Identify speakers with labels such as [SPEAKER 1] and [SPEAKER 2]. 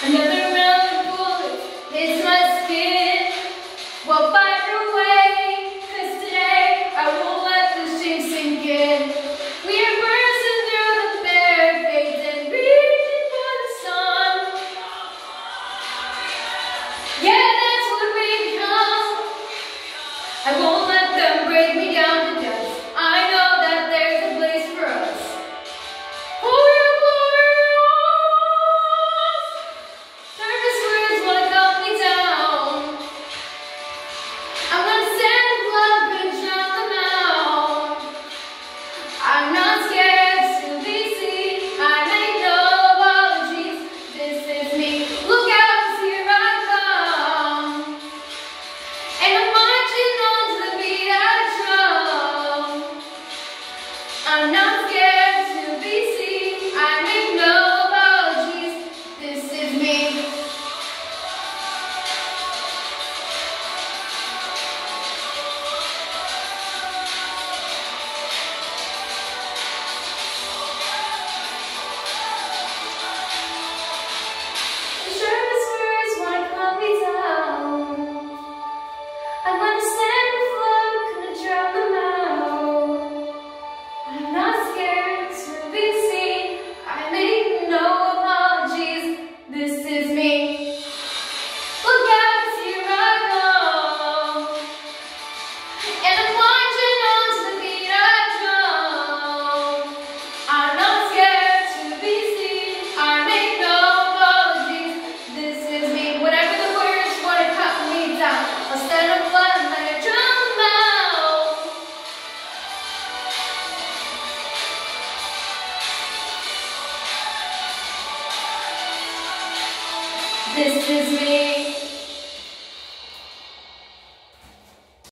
[SPEAKER 1] Another round of bullets hits my skin. Agora, This is me.